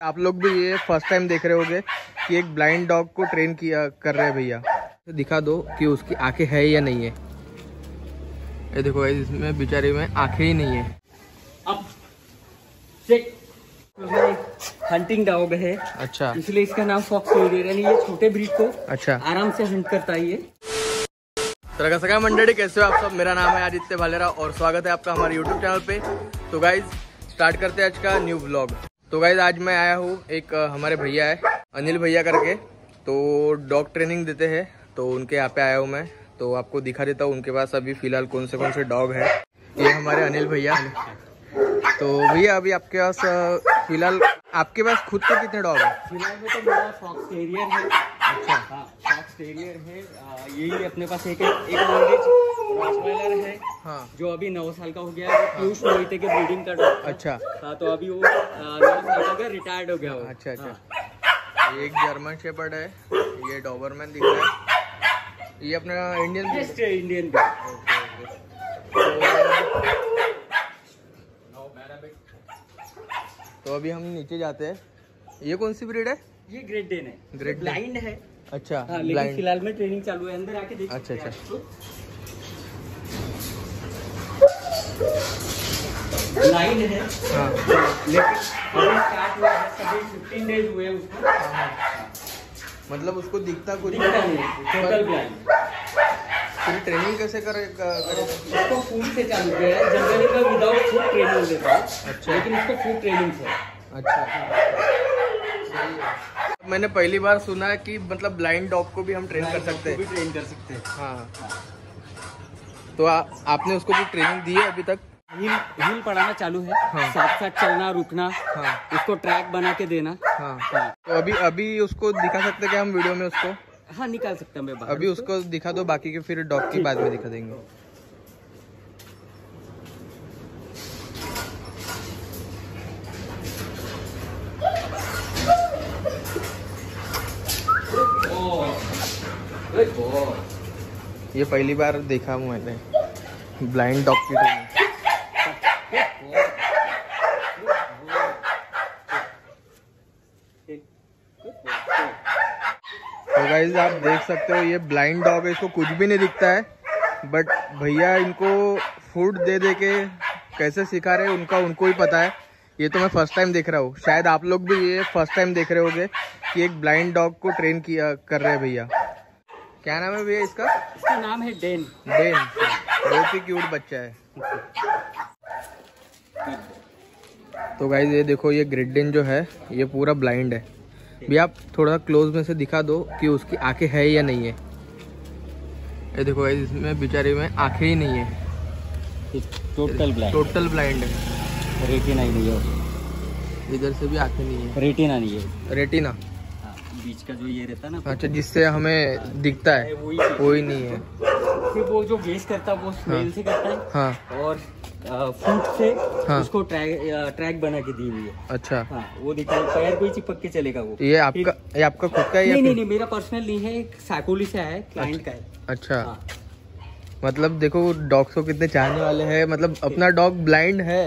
आप लोग भी ये फ़र्स्ट टाइम देख रहे होगे कि एक ब्लाइंड डॉग को ट्रेन किया कर रहे हैं भैया। तो दिखा दो कि उसकी आँखें है या नहीं है। ये देखो इसमें बेचारे में आँखें ही नहीं है। अब हंटिंग डॉग है। अच्छा। इसलिए इसका नाम फॉक्स यानी ये छोटे ब्रीड को अच्छा। आराम से हंट करता है ये। तर का सगळ्या मंडळी कैसे हो आप सब? मेरा नाम है आदित्य भालेरा और स्वागत है आपका हमारे यूट्यूब चैनल पे। तो गाइज़ स्टार्ट करते हैं आज का न्यू ब्लॉग तो गाइज़ आज मैं आया हूँ एक हमारे भैया है, अनिल भैया करके। तो डॉग ट्रेनिंग देते हैं तो उनके यहाँ पे आया हूँ मैं। तो आपको दिखा देता हूँ उनके पास अभी फ़िलहाल कौन से कौन से डॉग है। ये हमारे अनिल भैया। तो भैया, अभी आपके पास फ़िलहाल, आपके पास खुद के कितने डॉग है? फ़िलहाल में तो मेरा फॉक्स टेरियर है। अच्छा। हाँ फॉक्स टेरियर है। यही अपने पास एक एक रॉटवाइलर है। हाँ। जो अभी नौ साल का हो गया है पीयूष मोहिते के ब्रीडिंग का डॉग था। अच्छा। हाँ तो अभी वो नौ साल का हो गया रिटायर्ड हो गया अच्छा अच्छा। हाँ। ये एक जर्मन शेपर्ड है ये डॉबरमैन दिख रहा है। ये अपना इंडियन इंडियन तो अभी हम नीचे जाते हैं। ये कौन सी ब्रीड है? ये ग्रेट डेन है Dane। ब्लाइंड है। अच्छा हाँ लेकिन फ़िलहाल में ट्रेनिंग चालू है अंदर आके देख अच्छा, अच्छा। आपको। ब्लाइंड है। हाँ। लेकिन अभी स्टार्ट हुआ है सभी 15 डेज़ हुए उसको। मतलब उसको दिखता कुछ दिखता नहीं। टोटल ब्लाइंड फिर ट्रेनिंग कैसे करे करे? उसको फ़ूड से चालू किया है। जनरली मैं विदाउट फ़ूड ट्रेनिंग देता हूँ अच्छा। लेकिन उसको फ़ूड ट्रेनिंग से। अच्छा। सही है। मैंने पहली बार सुना है कि मतलब ब्लाइंड डॉग को भी हम ट्रेन कर सकते हैं। ट्रेन कर सकते हैं। हाँ। तो आ, आपने उसको भी ट्रेनिंग दी है अभी तक? हिल हिल पढ़ाना चालू है। हाँ। साथ साथ चलना रुकना। हाँ। उसको ट्रैक बना के देना। हाँ। हाँ तो अभी अभी उसको दिखा सकते हैं क्या हम वीडियो में उसको? हाँ निकाल सकते हूँ अभी उसको दिखा दो बाकी के फिर डॉग की बाद में दिखा देंगे। ये पहली बार देखा मैंने। ब्लाइंड डॉग की तो। गाइज़ आप देख सकते हो, ये ब्लाइंड डॉग है, इसको कुछ भी नहीं दिखता है। बट भैया इनको फ़ूड दे दे के कैसे सिखा रहे उनका उनको ही पता है। ये तो मैं फ़र्स्ट टाइम देख रहा हूँ। शायद आप लोग भी ये फ़र्स्ट टाइम देख रहे होगे कि एक ब्लाइंड डॉग को ट्रेन किया, कर रहे हैं भैया। क्या नाम है भैया इसका? इसका नाम है डेन। डेन। बहुत ही क्यूट बच्चा है। तो गाइज़ ये देखो ये ग्रेट डेन जो है ये पूरा ब्लाइंड है। भी आप थोड़ा क्लोज में से दिखा दो कि उसकी आँखें है या नहीं है। ये देखो गाइज़ इसमें बेचारे में आँखें ही नहीं है। टोटल ब्लैक टोटल ब्लाइंड है। रेटिना ही नहीं है। इधर से भी आँखें नहीं है। रेटिना नहीं है। रेटिना बीच का जो ये रहता है ना अच्छा जिससे हमें दिखता है। वो ही नहीं है। फिर वो जो गेस करता है वो स्मेल हाँ। से करता है हाँ। और फ़ूड से हाँ। उसको ट्रैक ट्रैक बना के दी हुई है। अच्छा। हाँ वो दिखा पैर कोई चिपक के चलेगा वो। ये आपका ये आपका खुद का है नहीं नहीं नहीं मेरा पर्सनल नहीं है एक साइकोली से है क्लाइंट का है। अच्छा। हाँ। मतलब देखो डॉग्स को कितने चाहने वाले हैं मतलब अपना डॉग ब्लाइंड है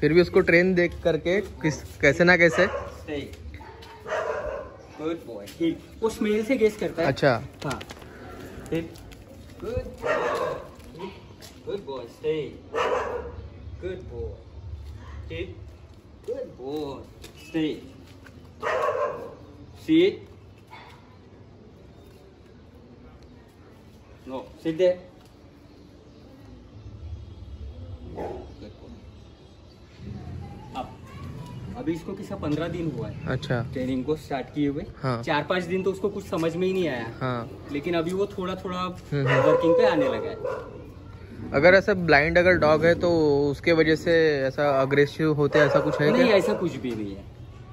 फिर भी उसको ट्रेन देख करके किस कैसे ना कैसे गुड बॉय वो स्मेल से गेस करता है। अच्छा। हाँ। Good good boy stay good boy good boy stay sit no sit there Good boy. अब अभी इसको किसा पंद्रह दिन हुआ है। अच्छा। ट्रेनिंग को स्टार्ट किए हुए। हाँ। चार पाँच दिन तो उसको कुछ समझ में ही नहीं आया। हाँ। लेकिन अभी वो थोड़ा थोड़ा। वर्किंग पे आने लगा है। अगर ऐसा ब्लाइंड अगर डॉग है तो उसके वजह से ऐसा अग्रेसिव होते ऐसा कुछ है नहीं क्या? ऐसा कुछ भी नहीं है।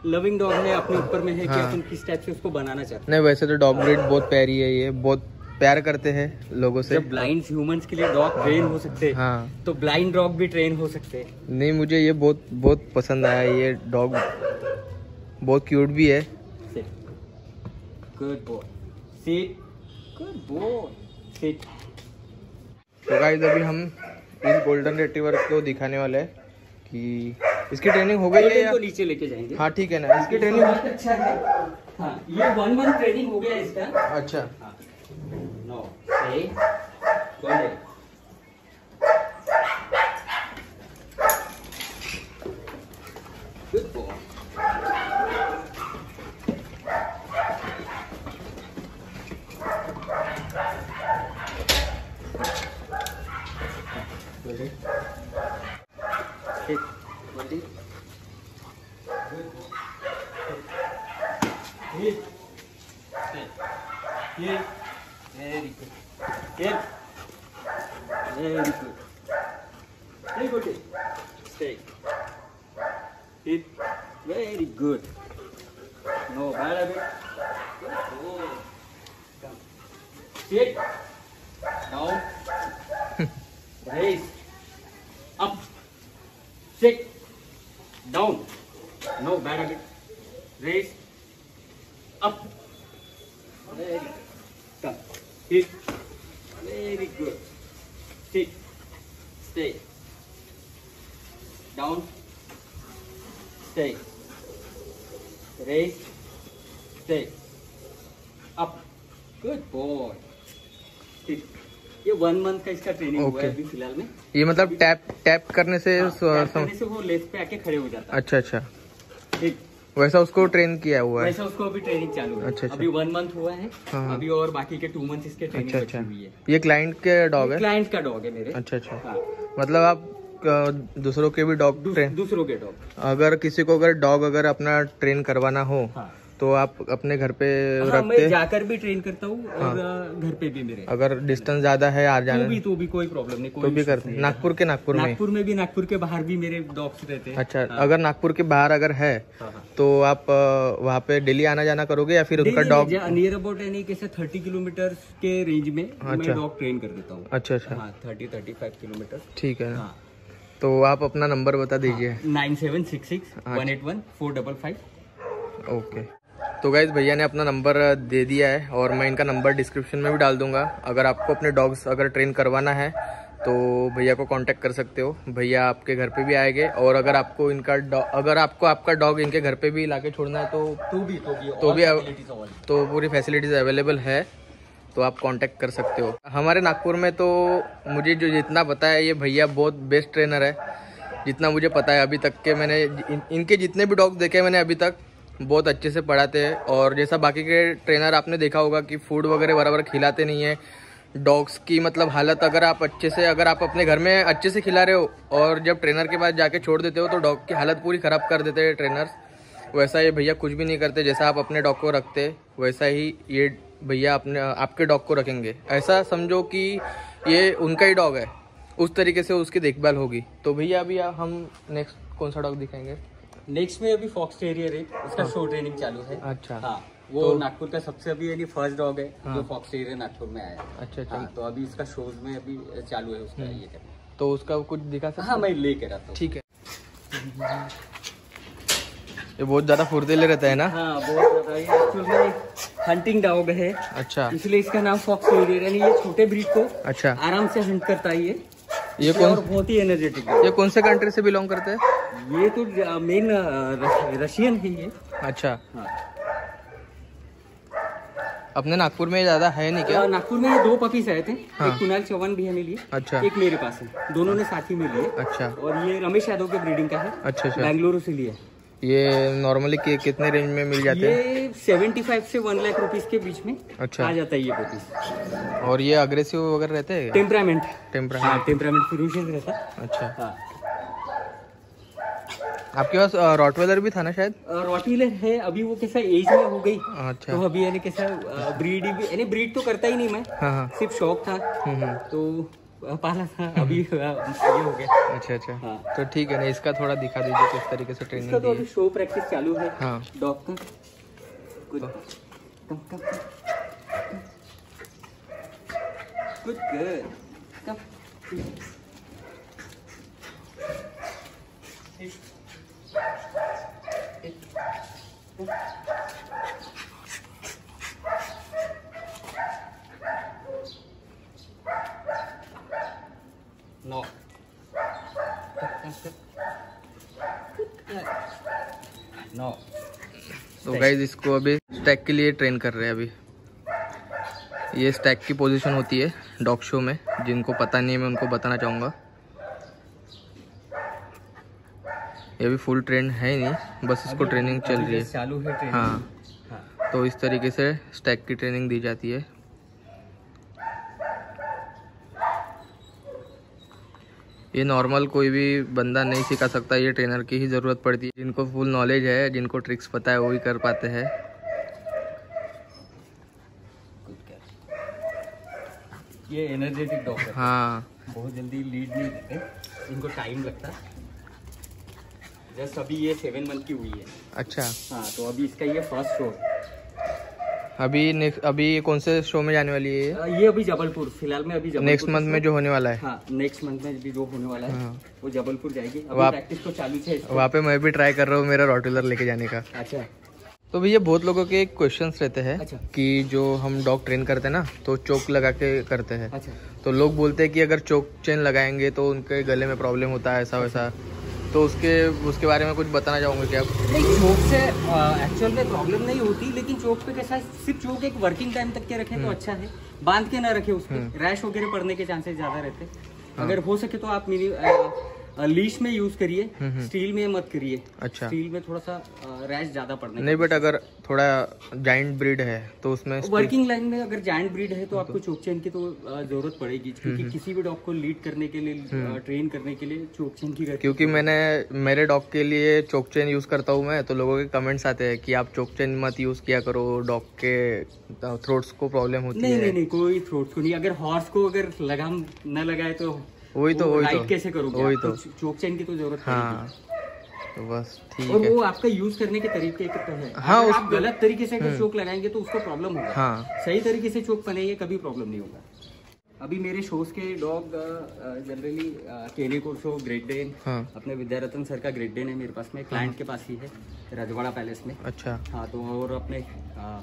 लविंग डॉग है अपने ऊपर में है कि हाँ। अपन किस टाइप से उसको बनाना चाहते हैं। नहीं वैसे तो डॉग ब्रीड बहुत प्यारी है ये बहुत प्यार करते हैं लोगों से। जब ब्लाइंड ह्यूमंस के लिए डॉग ट्रेन हो सकते हैं। हाँ तो ब्लाइंड डॉग भी ट्रेन हो सकते। हैं नहीं मुझे ये बहुत बहुत पसंद आया ये डॉग बहुत क्यूट भी है। Good boy sit good boy sit तो गाइस अभी हम इस गोल्डन रेटिवर को दिखाने वाले हैं कि इसकी ट्रेनिंग हो गई है या नीचे लेके जाएँगे। हाँ ठीक है ना। इसकी ट्रेनिंग अच्छा है। हाँ ये वन मंथ ट्रेनिंग हो गया इसका। अच्छा। नो सही बोले Good boy. Ready? Hit. Ready? Hit. Hit. Hit. Very good. Hit. Very good. Very good. Stay. Hit. Very good. No bad habit. Good. Come. Sit. Down. Raise. Up. Sit. Down. No bad habit. Raise. Up. Very good. Come. Hit. Very good. Sit. Stay. Down. Stay. Raise. Stay. Up. Good boy. Sit. ये one month का इसका training okay. हुआ है अभी फ़िलहाल में ये मतलब टैप टैप करने से हाँ, स- टैप करने से वो लेस पे आके खड़े हो जाता है अच्छा अच्छा ठीक वैसा उसको ट्रेन किया हुआ है? वैसा उसको अभी ट्रेनिंग चालू है। अच्छा, अच्छा। अभी वन मंथ हुआ है हाँ, हाँ। अभी और बाकी के टू मंथ इसके ट्रेनिंग अच्छा अच्छा। हुई है। ये क्लाइंट के डॉग है? क्लाइंट का डॉग है मेरे। अच्छा अच्छा। हाँ, मतलब आप दूसरों के भी डॉग दूसरों के डॉग अगर किसी को अगर डॉग अगर अपना ट्रेन करवाना हो हाँ। तो आप अपने घर पे हाँ, रखते मैं जाकर भी ट्रेन करता हूँ और घर पे भी मेरे। अगर डिस्टेंस ज़्यादा है आ जाने। तो भी तो भी कोई प्रॉब्लम नहीं कोई तो भी करते नागपुर के नागपुर में। नागपुर में भी नागपुर के बाहर भी मेरे डॉग्स रहते हैं। अच्छा हाँ, अगर नागपुर के बाहर अगर है हाँ, हाँ। तो आप वहाँ पे डेली आना जाना करोगे या फिर उनका डॉग नियर अबाउट यानी कैसे थर्टी किलोमीटर के रेंज में अच्छा। मैं डॉग ट्रेन कर देता हूँ। अच्छा अच्छा। हाँ थर्टी थर्टी फाइव किलोमीटर ठीक है। हाँ। तो आप अपना नंबर बता दीजिए। नाइन सेवन सिक्स सिक्स हाँ। One eight one four double five okay. तो गाइज़ भैया ने अपना नंबर दे दिया है और मैं इनका नंबर डिस्क्रिप्शन में भी डाल दूँगा। अगर आपको अपने डॉग्स अगर ट्रेन करवाना है तो भैया को कांटेक्ट कर सकते हो। भैया आपके घर पे भी आएँगे और अगर आपको इनका अगर आपको आपका डॉग इनके घर पे भी लाके छोड़ना है तो तो भी तो भी तो भी तो पूरी फैसिलिटीज़ अवेलेबल है तो आप कांटेक्ट कर सकते हो। हमारे नागपुर में तो मुझे जो जितना पता है ये भैया बहुत बेस्ट ट्रेनर है। जितना मुझे पता है अभी तक के मैंने इन, इनके जितने भी डॉग देखे मैंने अभी तक बहुत अच्छे से पढ़ाते हैं। और जैसा बाकी के ट्रेनर आपने देखा होगा कि फ़ूड वगैरह बराबर खिलाते नहीं है। डॉग्स की मतलब हालत अगर आप अच्छे से, अगर आप अपने घर में अच्छे से खिला रहे हो और जब ट्रेनर के पास जाके छोड़ देते हो तो डॉग की हालत पूरी ख़राब कर देते हैं ट्रेनर्स वैसा ये भैया कुछ भी नहीं करते, जैसा आप अपने डॉग को रखते, वैसा ही ये भैया अपने, आपके डॉग को रखेंगे। ऐसा समझो कि ये उनका ही डॉग है। उस तरीके से उसकी देखभाल होगी। तो भैया अभी हम नेक्स्ट कौन सा डॉग दिखाएँगे? नेक्स्ट में अभी फॉक्स टेरियर है उसका शो ट्रेनिंग चालू है। अच्छा। हाँ वो नागपुर का सबसे अभी यानी फ़र्स्ट डॉग है हाँ। जो फॉक्स टेरियर नागपुर में आया है। अच्छा अच्छा। हाँ, तो अभी इसका शोज़ में अभी चालू है उसका ये करना। तो उसका कुछ दिखा सकते हाँ मैं लेकर आता हूँ। ठीक है। ये बहुत ज़्यादा फुर्तीले रहता है ना? हाँ बहुत ज़्यादा। ये हंटिंग डॉग है। अच्छा। इसलिए इसका नाम फॉक्स टेरियर यानी ये छोटे ब्रीड को अच्छा। आराम से हंट करता है ये। ये कौन बहुत ही एनर्जेटिक है। ये कौन से कंट्री से बिलोंग करते हैं? ये तो मेन रशियन है ये अच्छा। हाँ। अपने नागपुर में ज़्यादा है नहीं क्या? नागपुर में ये दो पपीस आए थे। हाँ। एक कुणाल चौहान भी है लिए अच्छा। एक मेरे पास है। दोनों ने साथ ही में लिए अच्छा। और ये रमेश यादव के ब्रीडिंग का है। अच्छा अच्छा। बेंगलुरु से लिए। ये नॉर्मली कि, कितने रेंज में मिल जाते हैं? ये 75 से वन लाख रुपीस के बीच में अच्छा। आ जाता है ये पपीज और ये अग्रेसिव वगैरह रहते हैं टेम्परामेंट टेम्परा हाँ टेम्परामेंट फिरोशियस रहता है। अच्छा। हाँ। आपके पास रॉटवेलर भी था ना शायद? रॉटवीलर है अभी वो कैसा एज में हो गई। अच्छा। तो अभी यानी कैसा ब्रीड यानी ब्रीड तो करता ही नहीं मैं। हाँ हाँ। सिर्फ़ शौक था। हम्म, हम्म। तो पाला था अभी ये हो गया। अच्छा अच्छा। हाँ। तो ठीक है ना इसका थोड़ा दिखा दीजिए किस तरीके से ट्रेनिंग इसका तो अभी शो प्रैक्टिस चालू है। हाँ। डॉग का। Good come come good good come तो गाइज़ इसको अभी स्टैक के लिए ट्रेन कर रहे हैं अभी। ये स्टैक की पोजीशन होती है डॉग शो में जिनको पता नहीं है मैं उनको बताना चाहूँगा। ये भी फुल ट्रेन है ही नहीं बस इसको ट्रेनिंग चल रही है। चालू है ट्रेनिंग। हाँ, हाँ। तो इस तरीके से स्टैक की ट्रेनिंग दी जाती है। ये नॉर्मल कोई भी बंदा नहीं सिखा सकता ये ट्रेनर की ही ज़रूरत पड़ती है। जिनको फुल नॉलेज है जिनको ट्रिक्स पता है वही कर पाते हैं। ये एनर्जेटिक डॉग हाँ। बहुत जल्दी लीड नहीं देते। इनको टाइम लगता जस्ट अभी ये सेवन मंथ की हुई है। अच्छा। हाँ तो अभी इसका ये फ़र्स्ट शो अभी नेक्स्ट अभी कौन से शो में जाने वाली है ये? ये अभी जबलपुर फ़िलहाल में अभी नेक्स्ट मंथ में जो होने वाला है। हाँ नेक्स्ट मंथ में भी जो होने वाला है हाँ। वो जबलपुर जाएगी। अभी प्रैक्टिस तो चालू है वहाँ पे मैं भी ट्राई कर रहा हूँ मेरा रॉटुलर लेके जाने का। अच्छा। तो भैया बहुत लोगों के क्वेश्चन रहते हैं अच्छा। कि जो हम डॉग ट्रेन करते हैं ना तो चोक लगा के करते हैं। अच्छा। तो लोग बोलते हैं कि अगर चोक चेन लगाएँगे तो उनके गले में प्रॉब्लम होता है ऐसा वैसा तो उसके उसके बारे में कुछ बताना चाहूँगा क्या? आप नहीं चौक से एक्चुअल में प्रॉब्लम नहीं होती लेकिन चौक पे कैसा है सिर्फ़ चौक एक वर्किंग टाइम तक के रखे तो अच्छा है। बाँध के ना रखे उसके। रैश वगैरह पड़ने के चांसेस ज़्यादा रहते। हैं। अगर हो सके तो आप मिनी लीश में यूज़ करिए स्टील में मत करिए। अच्छा। स्टील में थोड़ा सा रैश ज़्यादा पड़ने नहीं बट अगर थोड़ा जाइंट ब्रीड है तो उसमें वर्किंग लाइन में अगर जॉइंट ब्रीड है तो आपको चोक चेन की तो ज़रूरत पड़ेगी क्योंकि किसी भी डॉग को लीड करने के लिए ट्रेन करने के लिए चोक चेन की क्योंकि मैंने मेरे डॉग के लिए चोक चेन यूज़ करता हूँ मैं तो लोगों के कमेंट्स आते हैं कि आप चोक चेन मत यूज़ किया करो डॉग के थ्रोट्स को प्रॉब्लम होती नहीं है। नहीं नहीं कोई थ्रोट को नहीं। अगर हॉर्स को अगर लगाम न लगाए तो वही तो वही तो। कैसे करोगे वही तो। चोक चैन की तो ज़रूरत हाँ। तो बस ठीक और है। वो आपका यूज़ करने के तरीके के पे है। हाँ, अगर आप गलत तरीके से अगर चोक लगाएँगे तो उसको प्रॉब्लम होगा। हाँ। सही तरीके से चोक बनाइए कभी प्रॉब्लम नहीं होगा। अभी मेरे शोज़ के डॉग जनरली केली कोर्सो ग्रेट डेन हाँ। अपने विद्यारतन सर का ग्रेट डेन है मेरे पास में क्लाइंट हाँ। के पास ही है रजवाड़ा पैलेस में। अच्छा। हाँ तो और अपने आ,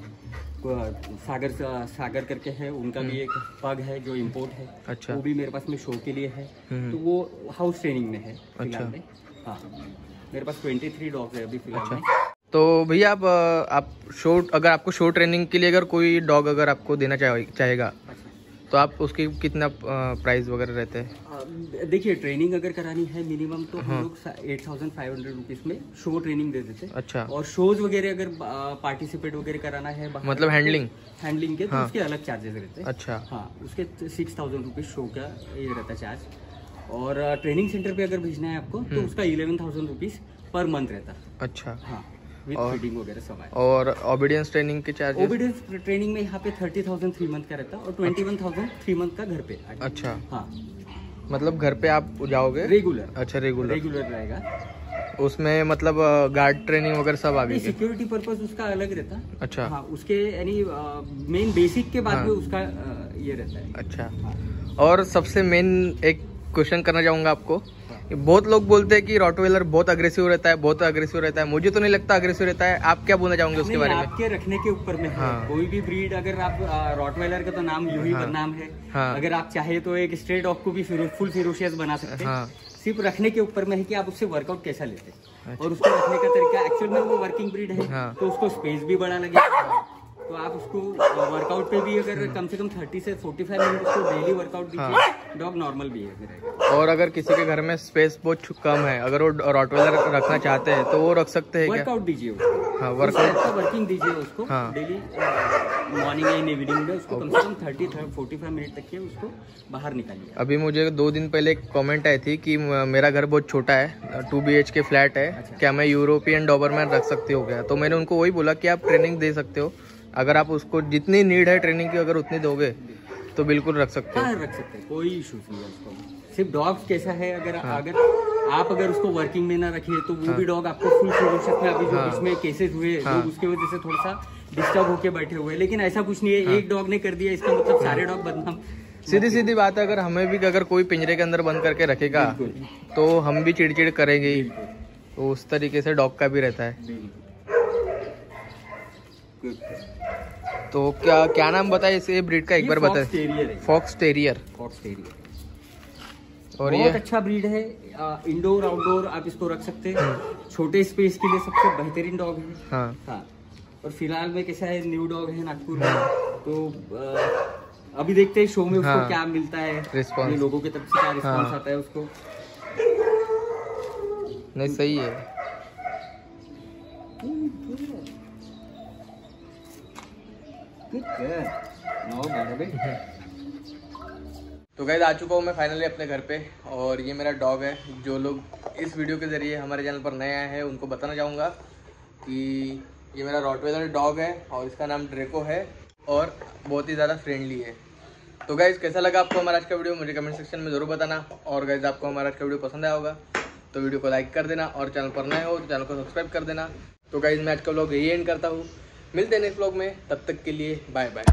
सागर सागर करके है उनका भी एक पग है जो इम्पोर्ट है। अच्छा। वो भी मेरे पास में शो के लिए है। हम्म। तो वो हाउस ट्रेनिंग में है फ़िलहाल अच्छा। में। हाँ मेरे पास ट्वेंटी थ्री डॉग्स है अभी फ़िलहाल में। तो भैया आप आप शो अगर आपको शो ट्रेनिंग के लिए अगर कोई डॉग अगर आपको देना चाहे चाहेगा अच्छा तो आप उसकी कितना प्राइस वगैरह रहते हैं? देखिए ट्रेनिंग अगर करानी है मिनिमम तो हाँ। हम लोग eight thousand five hundred rupees में शो ट्रेनिंग दे देते हैं। अच्छा। और शोज़ वगैरह अगर पार्टिसिपेट वगैरह कराना है मतलब हैंडलिंग हैंडलिंग के तो हाँ। उसके अलग चार्जेस रहते हैं। अच्छा। हाँ उसके सिक्स थाउज़ेंड रुपीज़ शो का ये रहता है चार्ज और ट्रेनिंग सेंटर पे अगर भेजना है आपको हम्म। तो उसका eleven thousand rupees per month रहता। अच्छा। हाँ। और- ओबीडियंस ट्रेनिंग के चार्जेस ओबीडियंस ट्रेनिंग में यहाँ पे थर्टी थाउज़ेंड थ्री मंथ का रहता है और twenty one thousand three month का घर पे। अच्छा। हाँ। मतलब घर पे आप जाओगे? रेगुलर अच्छा रेगुलर रेगुलर रहेगा। उसमें मतलब गार्ड ट्रेनिंग वगैरह सब आ गई सिक्योरिटी पर्पज उसका अलग रहता। है अच्छा। हाँ उसके यानी मेन बेसिक के बाद हाँ। में उसका अ, ये रहता है। अच्छा। हाँ। और सबसे मेन एक क्वेश्चन करना चाहूँगा आपको। बहुत लोग बोलते हैं कि रॉटवेलर बहुत अग्रेसिव रहता है बहुत अग्रेसिव रहता है। मुझे तो नहीं लगता अग्रेसिव रहता है। आप क्या बोलना चाहोगे उसके बारे में? आपके रखने के ऊपर में है। कोई भी ब्रीड अगर आप रॉटवेलर का तो नाम यूँ ही हाँ। नाम है। हाँ। अगर आप चाहे तो एक स्ट्रेट डॉग को भी फुल फेरोशियस बना सकते हैं। हाँ। सिर्फ़ रखने के ऊपर में है कि आप उससे वर्कआउट कैसा लेते हैं। और उसको रखने का तरीका एक्चुअल में वो वर्किंग ब्रीड है हाँ। तो उसको स्पेस भी बड़ा लगेगा। तो आप उसको वर्कआउट पे भी अगर कम से कम 30 से 45 मिनट उसको डेली वर्कआउट दीजिए डॉग नॉर्मल बिहेव रहेगा। और अगर किसी के घर में स्पेस बहुत कम है अगर वो रॉटवेलर रखना चाहते हैं तो वो रख सकते हैं वर्कआउट दीजिए उसको। हाँ वर्कआउट का वर्किंग दीजिए उसको। हाँ। डेली मॉर्निंग एंड इवनिंग में उसको कम से कम थर्टी फोर्टी फाइव मिनट तक के उसको बाहर निकालिए। अभी मुझे दो दिन पहले एक कॉमेंट आई थी कि मेरा घर बहुत छोटा है टू बी के फ्लैट है अच्छा। क्या मैं यूरोपियन डॉबरमैन रख सकती हूँ क्या? तो मैंने उनको वही बोला कि आप ट्रेनिंग दे सकते हो। अगर आप उसको जितनी नीड है ट्रेनिंग की अगर उतनी दोगे तो बिल्कुल रख सकते हो हाँ रख सकते हैं कोई इशू नहीं है उसको सिर्फ़ डॉग कैसा है अगर हाँ। अगर आप अगर उसको वर्किंग में ना रखिए तो वो हाँ। भी डॉग आपको फुल फिरोशत में अभी जो हाँ। इसमें केसेस हुए हाँ। जो उसके वजह से थोड़ा सा डिस्टर्ब होके बैठे हुए लेकिन ऐसा कुछ नहीं है हाँ। एक डॉग ने कर दिया इसका मतलब सारे डॉग बदनाम सीधी सीधी बात है अगर हमें भी अगर कोई पिंजरे के अंदर बंद करके रखेगा तो हम भी चिड़चिड़ करेंगे ही तो उस तरीके से डॉग का भी रहता है बिल्कुल तो क्या क्या नाम बताए इस ब्रीड का? एक बार बताए। फॉक्स टेरियर फॉक्स टेरियर और बहुत ये अच्छा ब्रीड है। इंडोर आउटडोर आप इसको रख सकते हैं। छोटे स्पेस के लिए सबसे बेहतरीन डॉग है। हाँ। हाँ। और फ़िलहाल में कैसा है न्यू डॉग है नागपुर में। तो अ, अभी देखते हैं शो में उसको हाँ। क्या मिलता है. ये लोगों की तरफ़ से क्या रिस्पॉन्स हाँ। आता है उसको। नहीं सही है नो बराबर तो गैस आ चुका हूँ मैं फाइनली अपने घर पे और ये मेरा डॉग है। जो लोग इस वीडियो के ज़रिए हमारे चैनल पर नए आए हैं, उनको बताना चाहूँगा कि ये मेरा रॉटवेलर डॉग है और इसका नाम ड्रेको है और बहुत ही ज़्यादा फ्रेंडली है। तो गाइज़ कैसा लगा आपको हमारा आज का वीडियो मुझे कमेंट सेक्शन में ज़रूर बताना। और गाइज़ आपको हमारा आज का वीडियो पसंद आया होगा तो वीडियो को लाइक कर देना। और चैनल पर नए हो तो चैनल को सब्सक्राइब कर देना। तो गाइज़ मैं आज का व्लॉग यही एंड करता हूँ। मिलते हैं नेक्स्ट ब्लॉग में तब तक के लिए बाय बाय